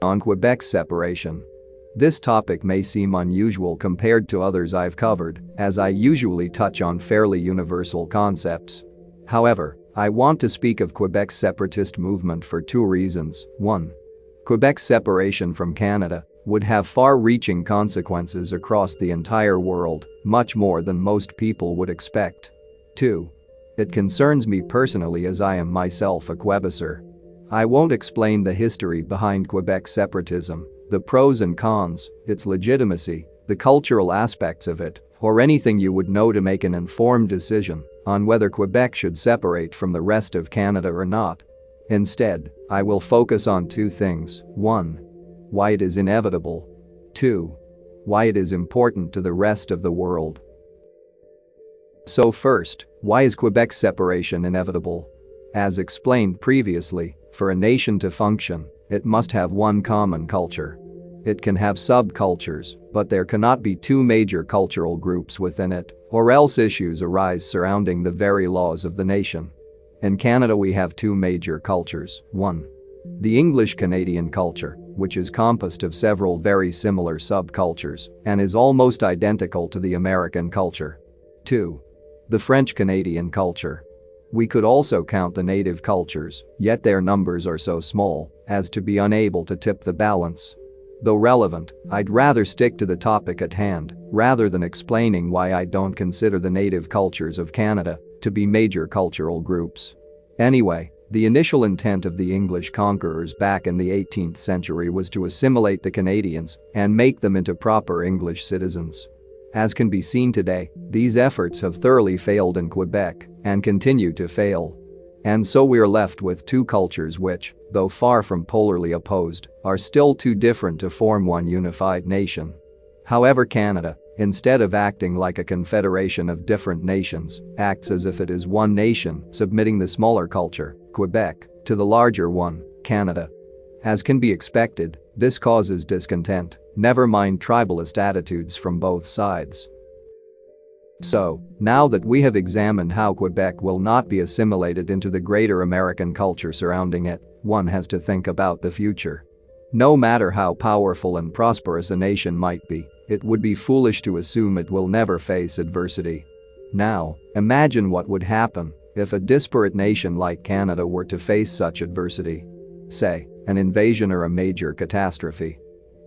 On Quebec's separation. This topic may seem unusual compared to others I've covered, as I usually touch on fairly universal concepts. However, I want to speak of Quebec's separatist movement for two reasons. 1. Quebec's separation from Canada would have far-reaching consequences across the entire world, much more than most people would expect. 2. It concerns me personally as I am myself a Quebecer. I won't explain the history behind Quebec separatism, the pros and cons, its legitimacy, the cultural aspects of it, or anything you would know to make an informed decision on whether Quebec should separate from the rest of Canada or not. Instead, I will focus on two things. 1. Why it is inevitable. 2. Why it is important to the rest of the world. So first, why is Quebec's separation inevitable? As explained previously, for a nation to function, it must have one common culture. It can have subcultures, but there cannot be two major cultural groups within it, or else issues arise surrounding the very laws of the nation. In Canada we have two major cultures, 1. The English-Canadian culture, which is composed of several very similar subcultures and is almost identical to the American culture. 2. The French-Canadian culture, we could also count the native cultures, yet their numbers are so small as to be unable to tip the balance. Though relevant, I'd rather stick to the topic at hand rather than explaining why I don't consider the native cultures of Canada to be major cultural groups. Anyway, the initial intent of the English conquerors back in the 18th century was to assimilate the Canadians and make them into proper English citizens. As can be seen today, these efforts have thoroughly failed in Quebec and continue to fail. And so we're left with two cultures which, though far from polarly opposed, are still too different to form one unified nation. However Canada, instead of acting like a confederation of different nations, acts as if it is one nation submitting the smaller culture, Quebec, to the larger one, Canada. As can be expected, this causes discontent, never mind tribalist attitudes from both sides. So, now that we have examined how Quebec will not be assimilated into the greater American culture surrounding it, one has to think about the future. No matter how powerful and prosperous a nation might be, it would be foolish to assume it will never face adversity. Now, imagine what would happen if a disparate nation like Canada were to face such adversity. Say, an invasion or a major catastrophe.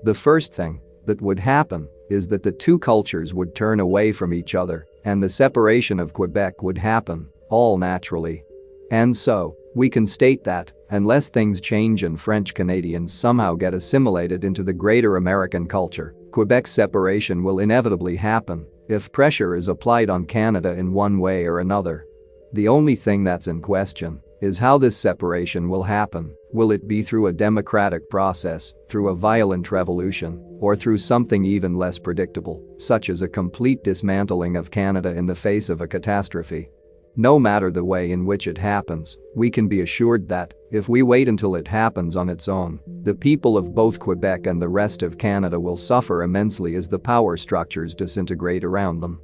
The first thing that would happen is that the two cultures would turn away from each other and the separation of Quebec would happen, all naturally. And so, we can state that, unless things change and French Canadians somehow get assimilated into the greater American culture, Quebec's separation will inevitably happen if pressure is applied on Canada in one way or another. The only thing that's in question is how this separation will happen. Will it be through a democratic process, through a violent revolution, or through something even less predictable, such as a complete dismantling of Canada in the face of a catastrophe? No matter the way in which it happens, we can be assured that, if we wait until it happens on its own, the people of both Quebec and the rest of Canada will suffer immensely as the power structures disintegrate around them.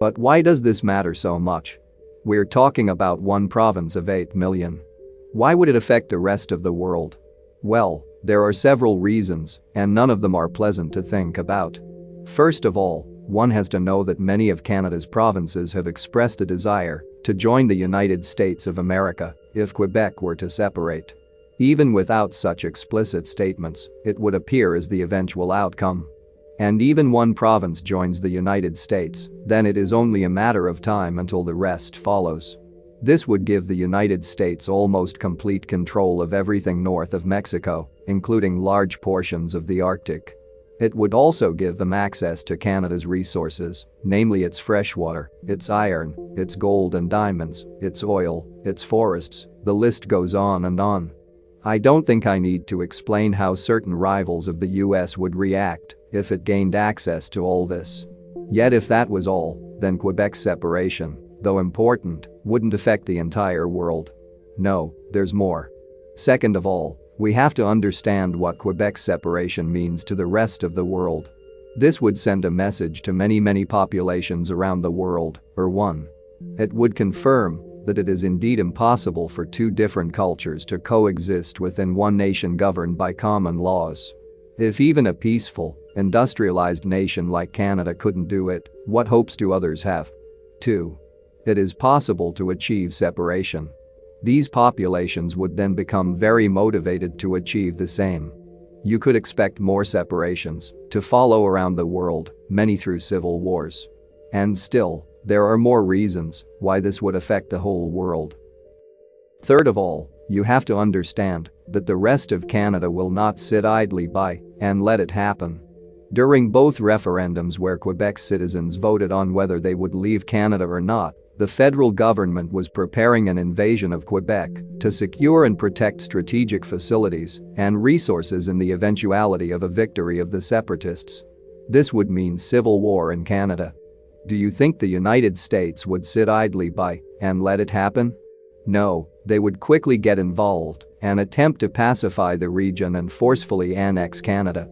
But why does this matter so much? We're talking about one province of 8 million. Why would it affect the rest of the world? Well, there are several reasons, and none of them are pleasant to think about. First of all, one has to know that many of Canada's provinces have expressed a desire to join the United States of America if Quebec were to separate. Even without such explicit statements, it would appear as the eventual outcome. And even one province joins the United States, then it is only a matter of time until the rest follows. This would give the United States almost complete control of everything north of Mexico, including large portions of the Arctic. It would also give them access to Canada's resources, namely its freshwater, its iron, its gold and diamonds, its oil, its forests, the list goes on and on. I don't think I need to explain how certain rivals of the US would react if it gained access to all this. Yet if that was all, then Quebec's separation, though important, wouldn't affect the entire world. No, there's more. Second of all, we have to understand what Quebec's separation means to the rest of the world. This would send a message to many many populations around the world, or one. It would confirm that it is indeed impossible for two different cultures to coexist within one nation governed by common laws. If even a peaceful, industrialized nation like Canada couldn't do it, what hopes do others have? 2. It is possible to achieve separation. These populations would then become very motivated to achieve the same. You could expect more separations to follow around the world, many through civil wars. And still, there are more reasons why this would affect the whole world. Third of all, you have to understand that the rest of Canada will not sit idly by and let it happen. During both referendums where Quebec citizens voted on whether they would leave Canada or not, the federal government was preparing an invasion of Quebec to secure and protect strategic facilities and resources in the eventuality of a victory of the separatists. This would mean civil war in Canada. Do you think the United States would sit idly by and let it happen? No, they would quickly get involved and attempt to pacify the region and forcefully annex Canada.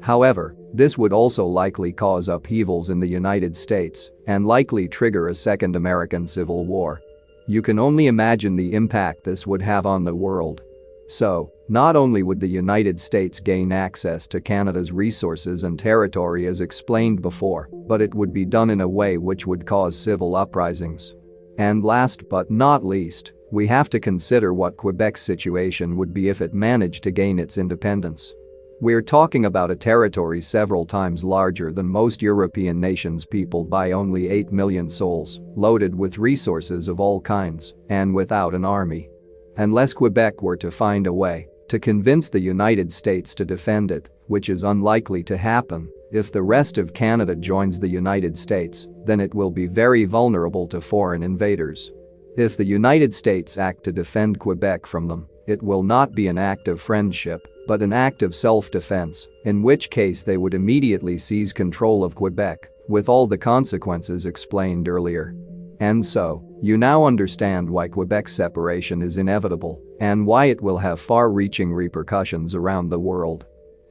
However, this would also likely cause upheavals in the United States and likely trigger a second American Civil War. You can only imagine the impact this would have on the world. So, not only would the United States gain access to Canada's resources and territory as explained before, but it would be done in a way which would cause civil uprisings. And last but not least, we have to consider what Quebec's situation would be if it managed to gain its independence. We're talking about a territory several times larger than most European nations peopled by only 8 million souls, loaded with resources of all kinds, and without an army. Unless Quebec were to find a way to convince the United States to defend it, which is unlikely to happen, if the rest of Canada joins the United States, then it will be very vulnerable to foreign invaders. If the United States act to defend Quebec from them, it will not be an act of friendship, but an act of self-defense, in which case they would immediately seize control of Quebec, with all the consequences explained earlier. And so, you now understand why Quebec's separation is inevitable and why it will have far-reaching repercussions around the world.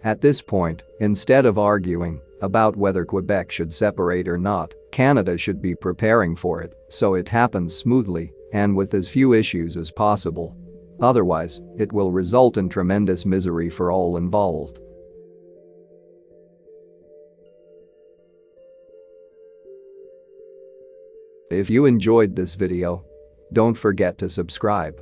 At this point, instead of arguing about whether Quebec should separate or not, Canada should be preparing for it so it happens smoothly and with as few issues as possible. Otherwise, it will result in tremendous misery for all involved. If you enjoyed this video, don't forget to subscribe.